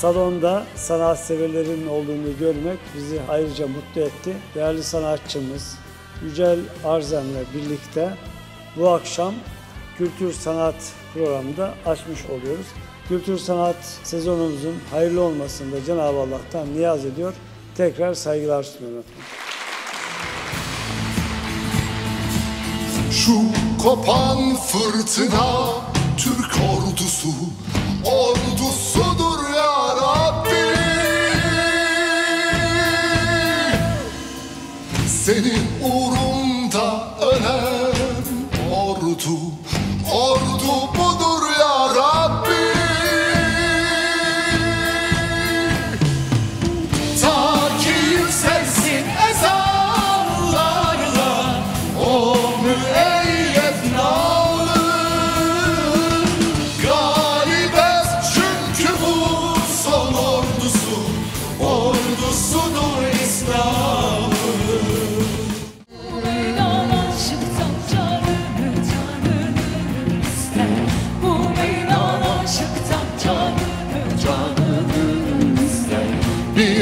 Salonda sanatseverlerin olduğunu görmek bizi ayrıca mutlu etti. Değerli sanatçımız Yücel Arzem'le birlikte bu akşam kültür sanat programında açmış oluyoruz. Kültür sanat sezonumuzun hayırlı olmasını da Cenab-ı Allah'tan niyaz ediyor. Tekrar saygılar sunuyorum. Şu kopan fırtına Türk ordusu Ordusudur Senin uğrunda ölen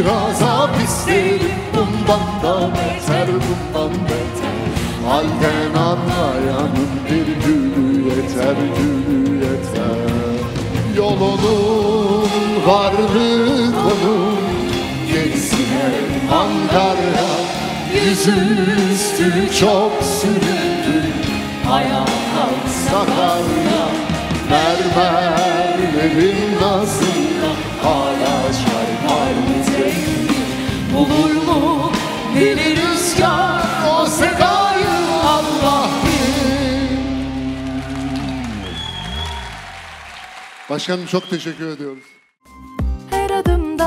azap isterim bundan da beter bundan beter. Halden anlayanın bir gülü yeter gülü yeter. Yolunun varlık onun Gerisine Ankara Yüzüstü çok süründü Ayağa Sakarya Mermerlerin Bulur mu deli rüzgar O sedayı Allah bilir Başkanım çok teşekkür ediyoruz. Her adım